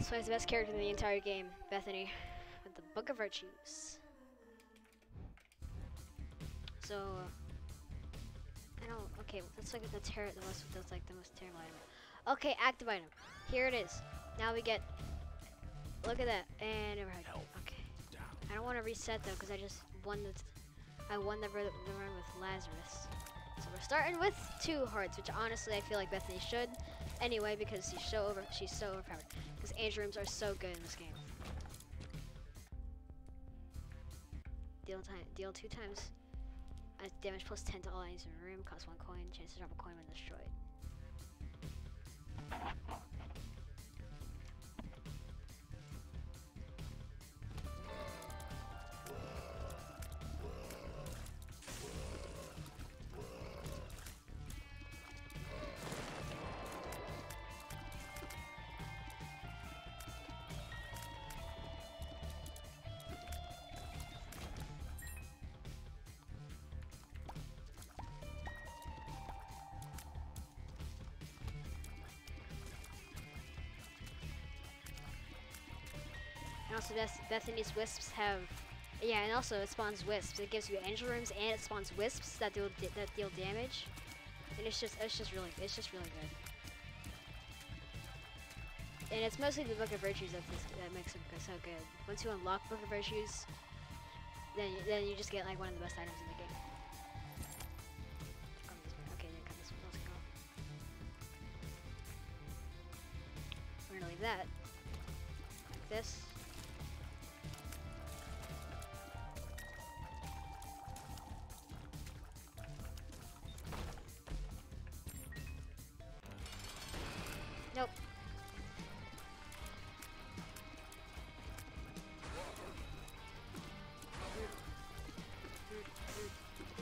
So he's the best character in the entire game, Bethany, with the Book of Virtues. So, I don't. Okay, that's like the ter the most. That's like the most terrible item. Okay, active item. Here it is. Now we get. Look at that, and overhead. Okay. I don't want to reset though, because I just won the. I won the, the run with Lazarus. So we're starting with two hearts, which honestly I feel like Bethany should, anyway, because she's so over. She's so overpowered. Because angel rooms are so good in this game. Deal time. Deal two times. Uh, damage plus 10 to all enemies in the room. Cost one coin. Chance to drop a coin when destroyed. And also, Beth- Bethany's wisps have, yeah, and also it spawns wisps. It gives you angel rooms and it spawns wisps that deal that deal damage. And it's just, it's just really, it's just really good. And it's mostly the Book of Virtues that, this, that makes it so good. Once you unlock Book of Virtues, then you, then you just get like one of the best items in the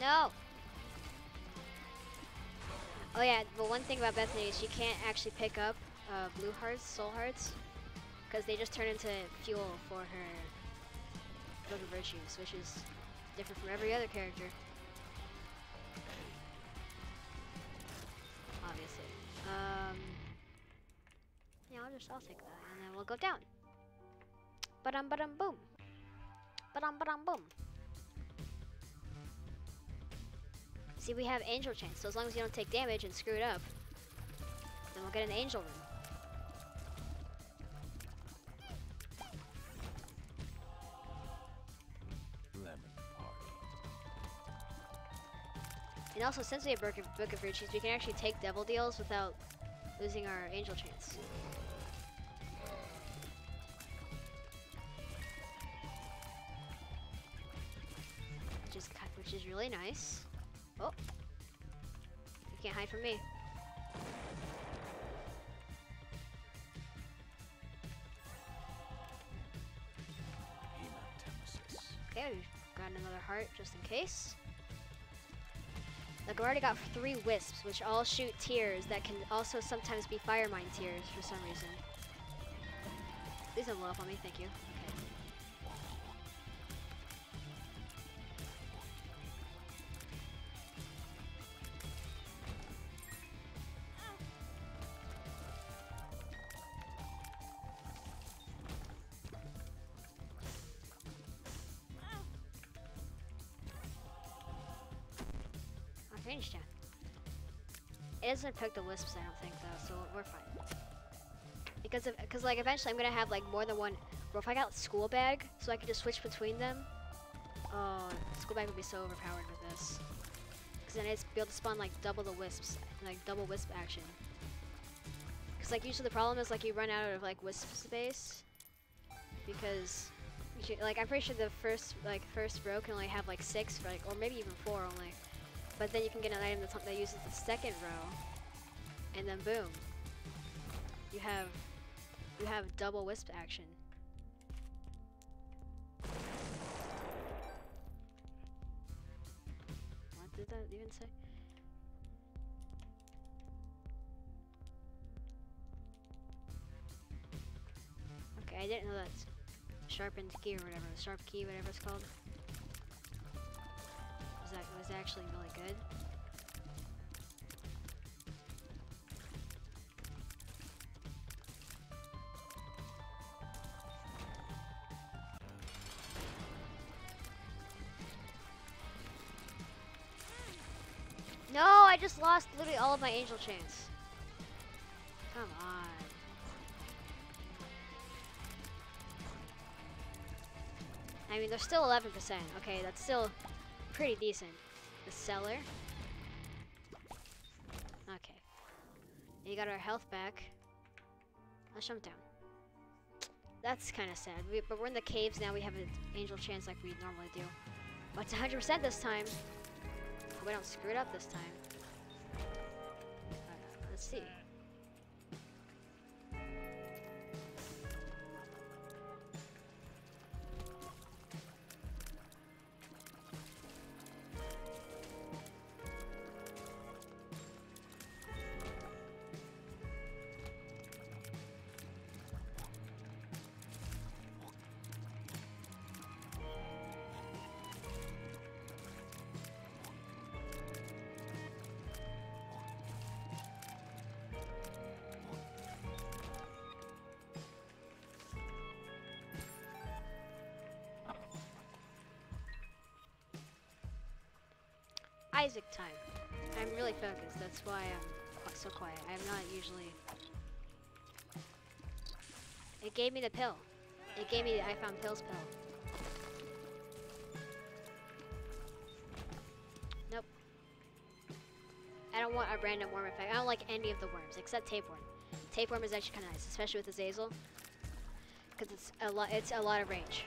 No. Oh yeah, but one thing about Bethany is she can't actually pick up uh, blue hearts, soul hearts, because they just turn into fuel for her Book Virtues, which is different from every other character. Obviously. Um, yeah, I'll just I'll take that, and then we'll go down. Ba-dum See, we have angel chance, so as long as you don't take damage and screw it up, then we'll get an angel room. Lemon party. And also, since we have Book of, Book of Virtues, we can actually take devil deals without losing our angel chance. Which is which is really nice. From me. Okay, we've got another heart just in case. Like, I've already got three wisps, which all shoot tears that can also sometimes be fire mine tears for some reason. Please don't blow up on me, thank you. It. Doesn't pick the wisps, I don't think, though, so we're fine. Because, cause like eventually I'm gonna have like more than one. Bro, if I got school bag, so I could just switch between them. Oh, school bag would be so overpowered with this. Cause then I'd be able to spawn like double the wisps, like double wisp action. Cause like usually the problem is like you run out of like wisp space. Because, should, like I'm pretty sure the first like first row can only have like six, like or maybe even four only. But then you can get an item that uses the second row, and then boom, you have you have double wisp action. What did that even say? Okay, I didn't know that sharpened key or whatever, sharp key, whatever it's called was, that was actually really good. No, I just lost literally all of my angel chains. Come on. I mean, they're still 11%. Okay, that's still pretty decent. The cellar. Okay. You got our health back. Let's jump down. That's kind of sad. We, but we're in the caves now. We have an angel chance like we normally do. But it's 100% this time. Hope we don't screw it up this time. Uh, let's see. Isaac time. I'm really focused. That's why I'm so quiet. I'm not usually. It gave me the pill. It gave me the I found pills pill. Nope. I don't want a random worm effect. I don't like any of the worms except tapeworm. Tapeworm is actually kind of nice, especially with Azazel, because it's a lot. It's a lot of range.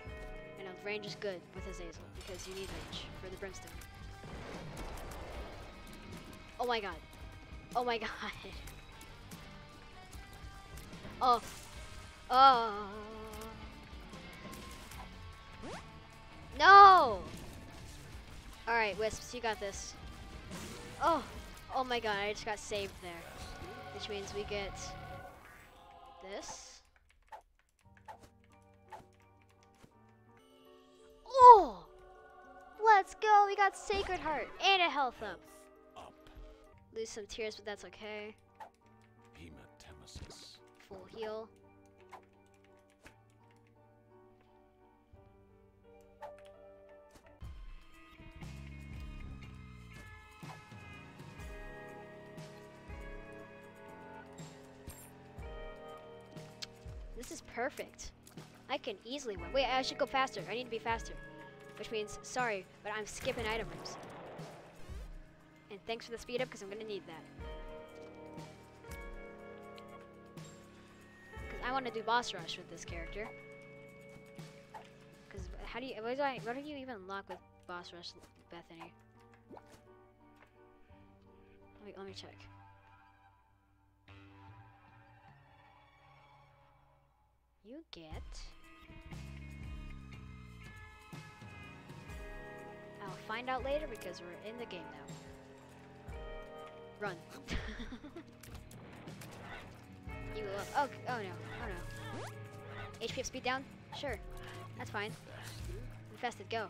And range is good with Azazel because you need range for the brimstone. Oh my god. Oh my god. Oh. Oh. No! Alright, Wisps, you got this. Oh. Oh my god, I just got saved there. Which means we get this. Oh! Let's go! We got Sacred Heart and a health up. Up. Lose some tears, but that's okay. Hematemesis. Full heal. This is perfect. I can easily win. Wait, I should go faster. I need to be faster. Which means, sorry, but I'm skipping item rooms. Thanks for the speed up, because I'm going to need that. Because I want to do boss rush with this character. Because how do you, what do I, what do you even unlock with boss rush, Bethany? Let me, let me check. You get... I'll find out later because we're in the game now. Run. you uh, will. Oh, oh no. Oh no. HP speed down? Sure. That's fine. Infested, go.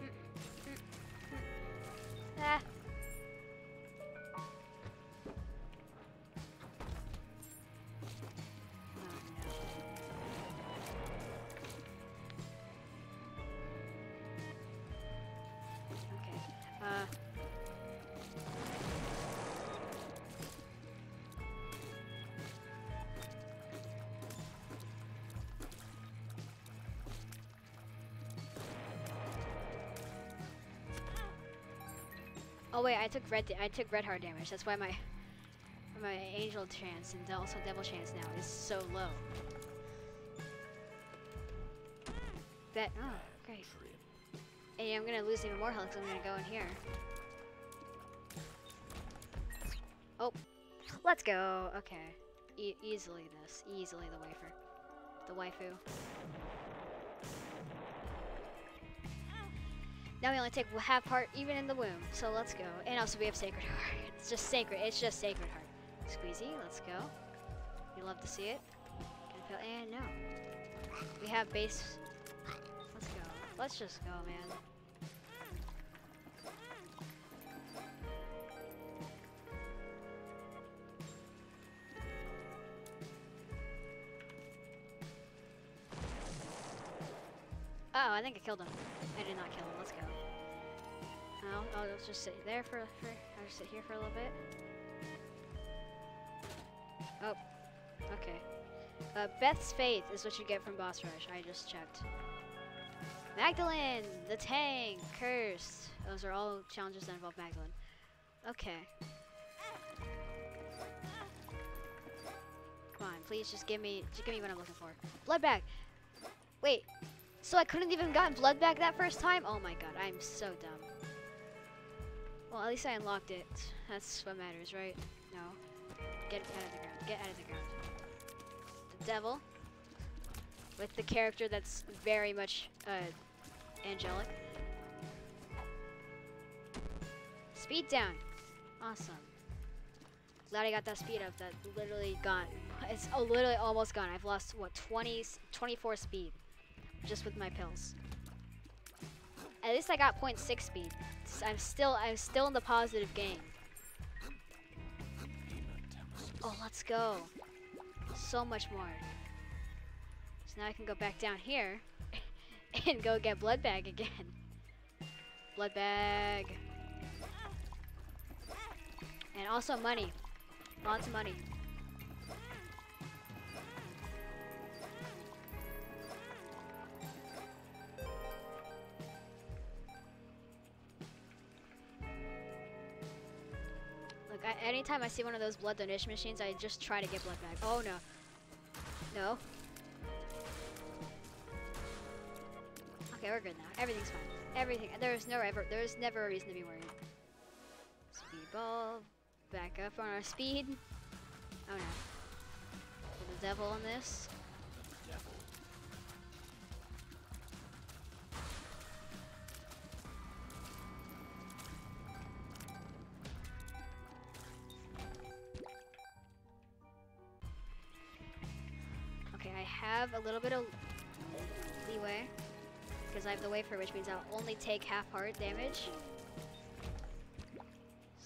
Mm, mm, mm. Ah. Oh wait, I took red. I took red heart damage. That's why my my angel chance and also devil chance now is so low. That oh great. And I'm gonna lose even more health I'm gonna go in here. Oh, let's go. Okay, e easily this, easily the wafer, the waifu. Now we only take half heart even in the womb, so let's go. And also we have sacred heart. It's just sacred. It's just sacred heart. Squeezy, let's go. You love to see it. Can I feel? And eh, no. We have base. Let's go. Let's just go, man. Oh, I think I killed him. I did not kill him. Go. I'll, just sit there for, for I'll just sit here for a little bit. Oh, okay. Uh, Beth's Faith is what you get from Boss Rush. I just checked. Magdalene, the tank, cursed. Those are all challenges that involve Magdalene. Okay. Come on, please just give me, just give me what I'm looking for. Blood bag. Wait, so I couldn't even gotten blood bag that first time? Oh my god, I'm so dumb. Well, at least I unlocked it. That's what matters, right? No. Get out of the ground. Get out of the ground. The devil. With the character that's very much uh, angelic. Speed down. Awesome. Glad I got that speed up. That literally gone. It's literally almost gone. I've lost, what, 20, 24 speed. Just with my pills. At least I got 0.6 speed. I'm still, I'm still in the positive game. Oh, let's go. So much more. So now I can go back down here and go get blood bag again. Blood bag. And also money. Lots of money. Anytime I see one of those blood donation machines, I just try to get blood bag. Oh no. No. Okay, we're good now. Everything's fine. Everything. There's no ever. There's never a reason to be worried. Speedball. Back up on our speed. Oh no. The devil on this. Have a little bit of leeway because I have the wafer, which means I'll only take half heart damage.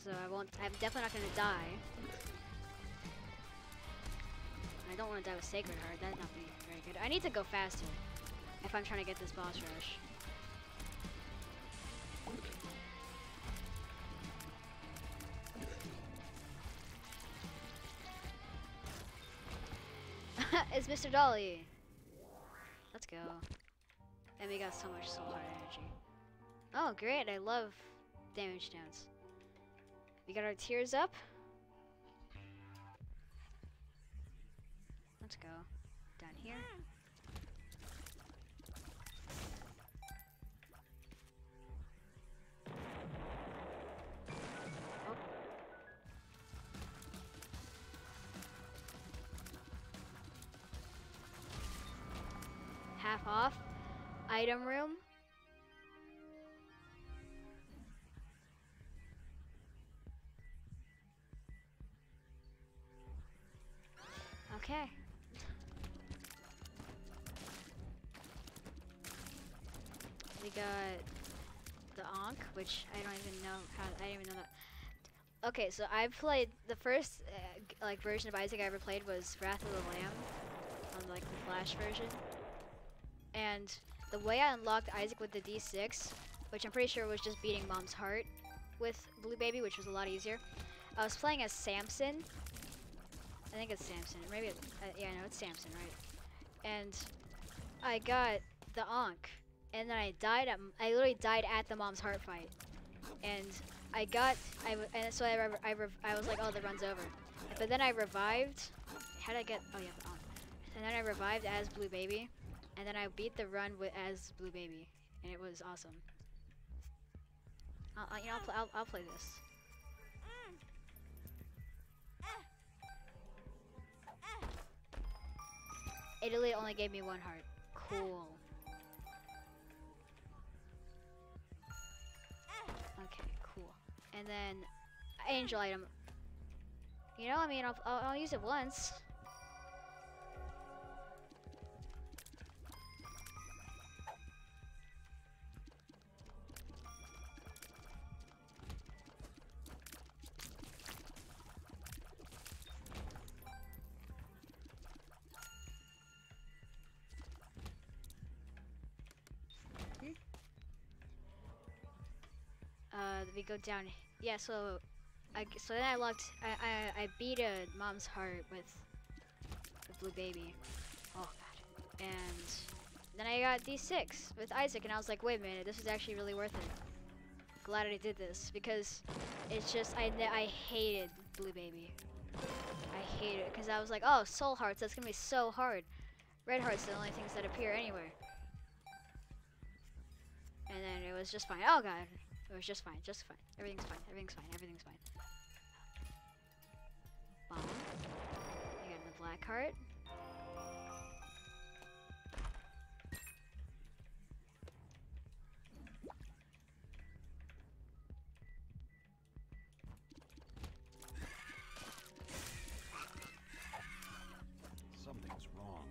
So I won't, I'm definitely not gonna die. I don't want to die with Sacred Heart, that'd not be very good. I need to go faster if I'm trying to get this boss rush. Mr. Dolly. Let's go. And we got so much soul heart energy. Oh, great. I love damage downs. We got our tears up. Let's go. Down here. Half off. Item room. Okay. We got the Ankh, which I don't even know how, I didn't even know that. Okay, so I played, the first uh, like version of Isaac I ever played was Wrath of the Lamb on like the Flash version. And the way I unlocked Isaac with the D6, which I'm pretty sure was just beating Mom's heart with Blue Baby, which was a lot easier. I was playing as Samson, I think it's Samson. Maybe, uh, yeah, no, it's Samson, right? And I got the Ankh, and then I died at, I literally died at the mom's heart fight. And I got, I, and so I, I, I was like, oh, the run's over. But then I revived, how did I get, oh yeah, the Ankh. And then I revived as Blue Baby, and then I beat the run with as Blue Baby, and it was awesome. I'll, I'll, you know, I'll, pl- I'll, I'll play this. Italy only gave me one heart. Cool. Okay, cool. And then angel item. You know, I mean, I'll, I'll, I'll use it once. We go down. Yeah, so I so then I locked. I I, I beat a mom's heart with the blue baby. Oh god. And then I got D6 with Isaac, and I was like, wait a minute, this is actually really worth it. Glad I did this because it's just I I hated blue baby. I hate it because I was like, oh, soul hearts, that's gonna be so hard. Red hearts are the only things that appear anywhere. And then it was just fine. Oh god, it was just fine, just fine. Everything's fine, everything's fine, everything's fine. Bomb. I got the black heart. Something's wrong.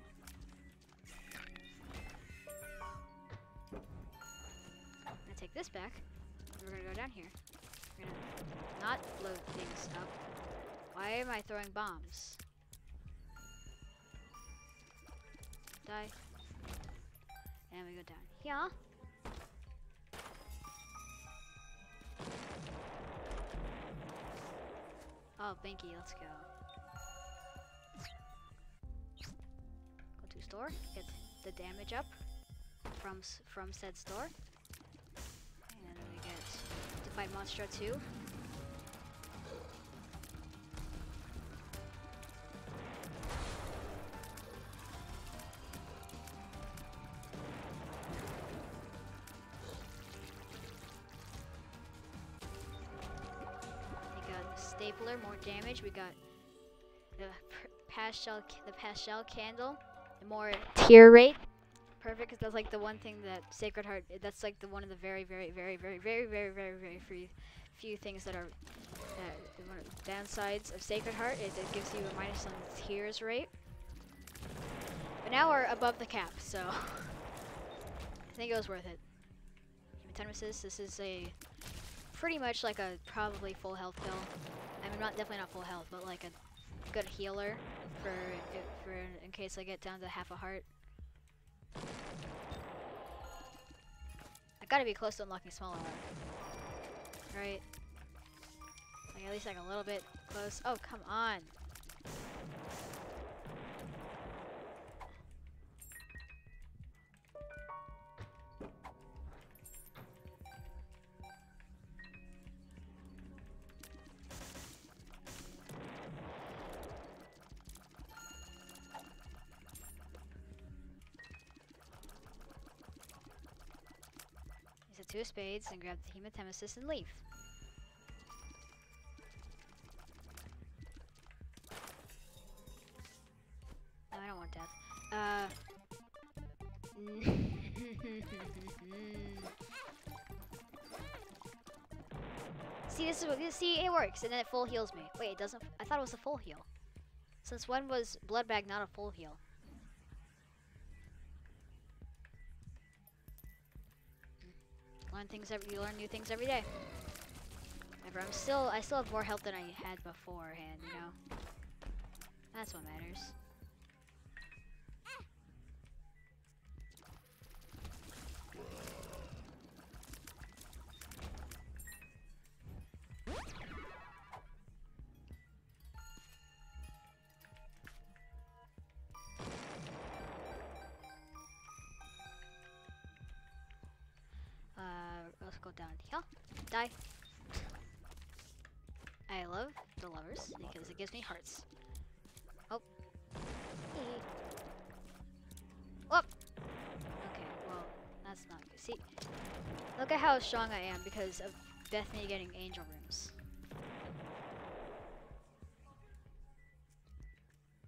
I'm take this back. We're gonna go down here. We're gonna not load things up. Why am I throwing bombs? Die. And we go down here. Oh, Binky, let's go. Go to store, get the damage up from from said store. Fight Monstro 2. We got the stapler, more damage. We got the Paschal, the Paschal candle, the more tear rate. Perfect, because that's like the one thing that Sacred Heart. That's like the one of the very, very, very, very, very, very, very, very few, few things that are uh, one of the downsides of Sacred Heart is it gives you a minus on tears rate. But now we're above the cap, so I think it was worth it. Hematemesis, this is a pretty much like a probably full health pill. I mean, not definitely not full health, but like a good healer for for in case I get down to half a heart. I gotta be close to unlocking smaller. Right? Like at least like a little bit close. Oh, come on. Of spades and grab the hematemesis and leave. No, I don't want death. Uh. see, this is what. See, it works, and then it full heals me. Wait, it doesn't. I thought it was a full heal. Since when was blood bag not a full heal? Learn things every. You learn new things every day. I'm still. I still have more health than I had beforehand. You know. That's what matters. Here. Die. I love the lovers because it gives me hearts. Oh. Whoop. Okay, well, that's not good. See, look at how strong I am because of Bethany getting angel rooms.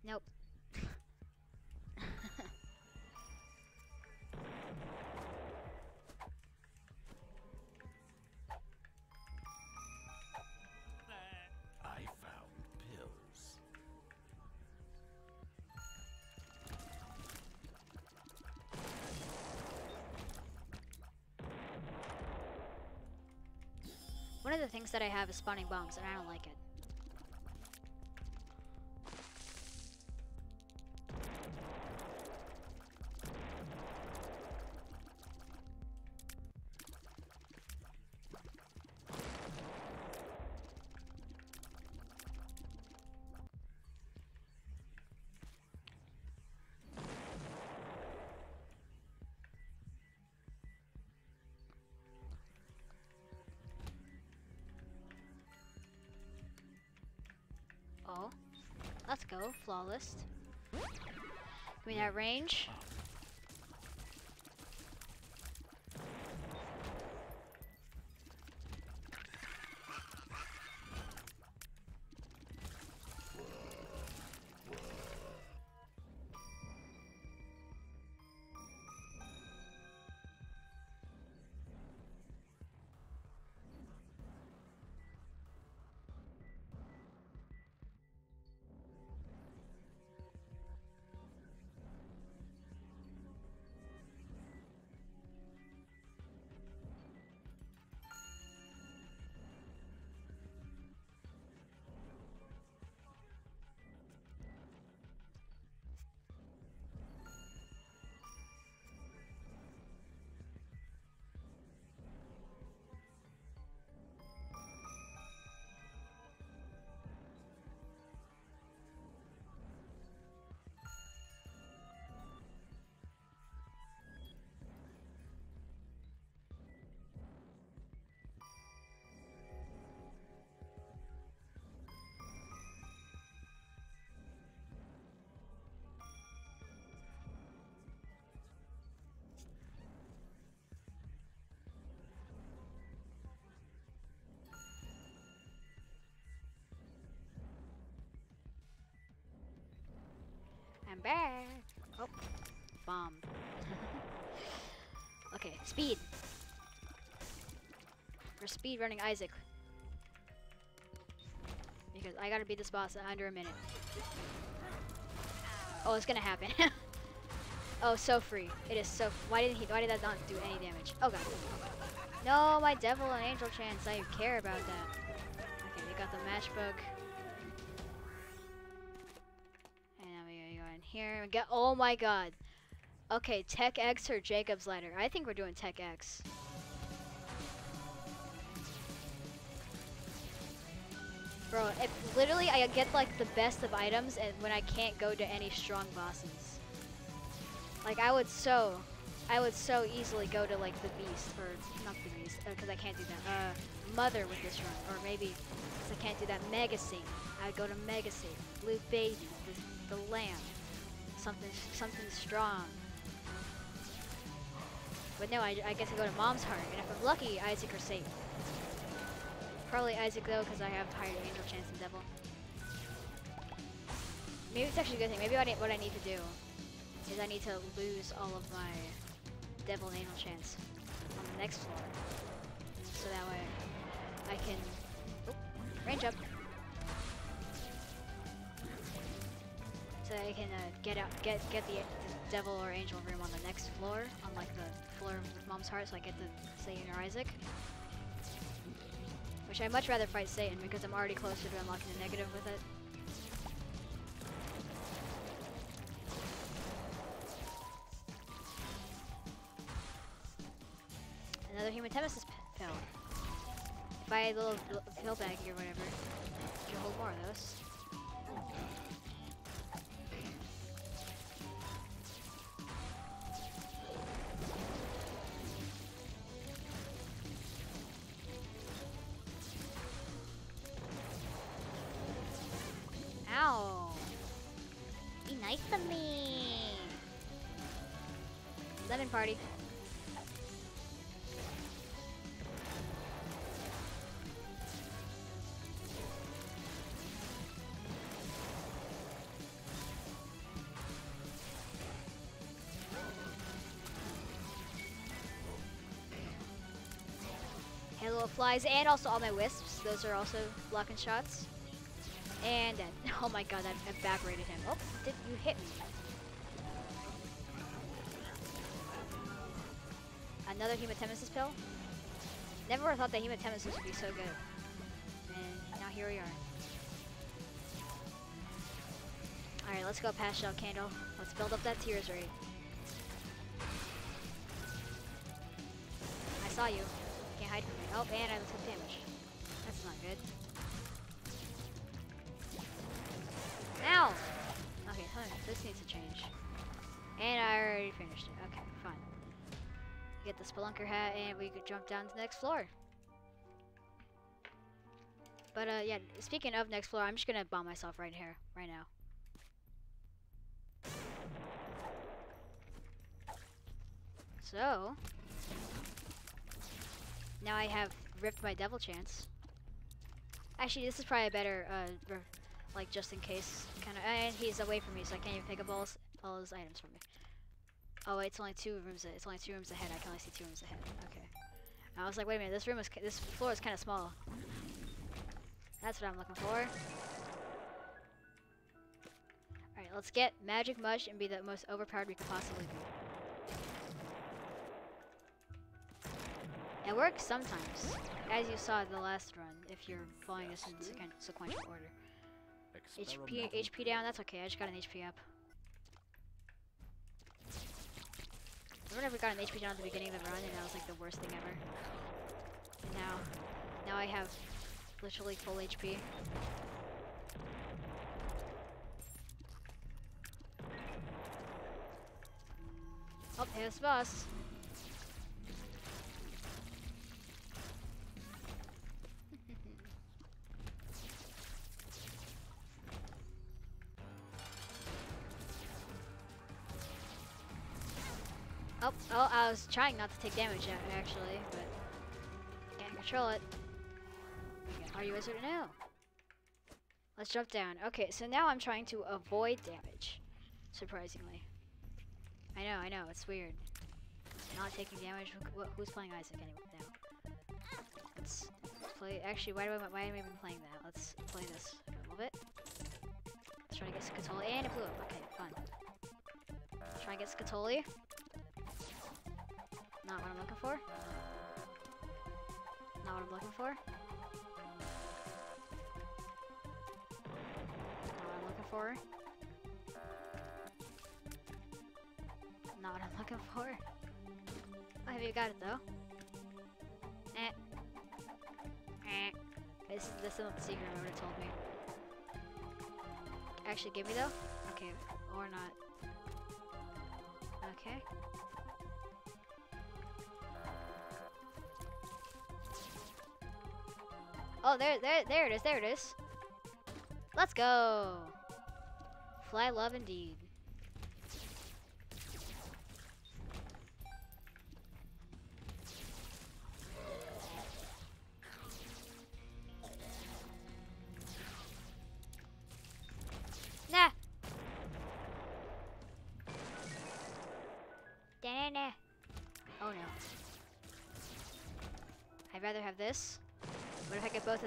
Nope. One of the things that I have is spawning bombs, and I don't like it. Let's go. Flawless. Give me that range. I'm back. Oh, bomb. okay, speed. We're speed running Isaac. Because I gotta beat this boss in under a minute. Oh, it's gonna happen. oh, so free. It is so. Why didn't he? Why did that not do any damage? Oh god. No, my devil and angel chance. I care about that. Okay, we got the matchbook. Here and get. Oh my god. Okay, Tech X or Jacob's Ladder. I think we're doing Tech X. Bro, if literally I get like the best of items and when I can't go to any strong bosses. Like I would so, I would so easily go to like the beast or not the beast because I can't do that. Uh, mother with this run or maybe because I can't do that mega save. I'd go to mega blue baby, the, the lamb, something something strong. But no, I, I guess I go to mom's heart and if I'm lucky, Isaac or Satan. Probably Isaac though, because I have higher angel chance than devil. Maybe it's actually a good thing. Maybe what I, what I need to do is I need to lose all of my devil and angel chance on the next floor, so that way I can oh, range up, so I can uh, get out, get get the, the devil or angel room on the next floor, on like the floor with mom's heart, so I get the Satan or Isaac. Which I'd much rather fight Satan because I'm already closer to unlocking the negative with it. Another hematemesis pill. If I had a little pill baggie or whatever, I could hold more of those. Party. Halo flies and also all my wisps. Those are also blocking shots. And then, oh my god, that evaporated him. Oh, did you hit me? Another hematemesis pill? Never thought that hematemesis would be so good. And now here we are. Alright, let's go Paschal Candle. Let's build up that tears rate. I saw you. Can't hide from me. Oh, and I took damage. That's not good. Ow! Okay, on. This needs to change. And I already finished it. Okay. Get the Spelunker hat and we could jump down to the next floor. But uh, yeah, speaking of next floor, I'm just gonna bomb myself right here, right now. So now I have ripped my devil chance. Actually, this is probably a better, uh, like just in case kind of. And he's away from me, so I can't even pick up all all his items from me. Oh wait, it's only two rooms. It's only two rooms ahead. I can only see two rooms ahead. Okay. I was like, wait a minute. This room is, this floor is kind of small. That's what I'm looking for. Alright, let's get Magic Mush and be the most overpowered we could possibly be. It works sometimes, as you saw the last run, if you're following this in sequen- sequential order. HP, HP down, that's okay, I just got an HP up. Remember we got an HP down at the beginning of the run and that was like the worst thing ever. And now, now I have literally full HP. Oh, here's the boss. I was trying not to take damage actually, but can't control it. Are you wizard? No. Let's jump down. Okay, so now I'm trying to avoid damage, surprisingly. I know, I know, it's weird. Not taking damage. Who, who's playing Isaac anyway now? Let's play. Actually, why do I? Why am I even playing that? Let's play this a little bit. Let's try to get Skatole, and it blew up. Okay, fun. Try and get Skatole. Not what I'm looking for. Not what I'm looking for. Not what I'm looking for. Not what I'm looking for. Oh, have you got it though? Eh. Eh. This, this isn't the secret have told me. Actually, give me though? Okay, or not. Oh, there, there, there it is, there it is. Let's go. Fly love indeed.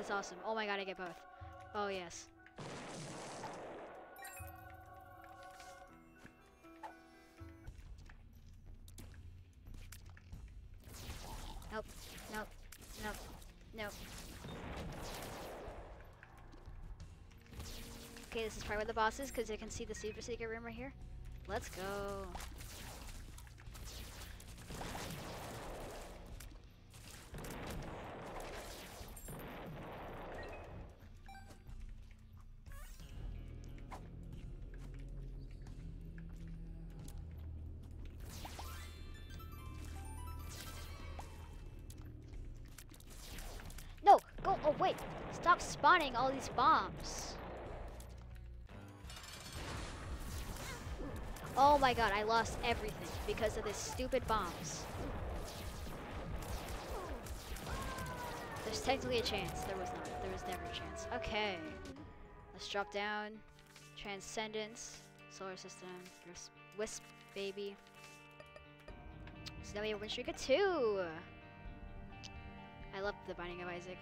It's awesome. Oh my god, I get both. Oh yes. Nope. Nope. Nope. Nope. Okay, this is probably where the boss is because I can see the super secret room right here. Let's go. Spawning all these bombs. Oh my god, I lost everything because of this stupid bombs. There's technically a chance. There was not. There was never a chance. Okay. Let's drop down. Transcendence. Solar system. Wisp, Wisp baby. So now we have win two. I love the Binding of Isaac.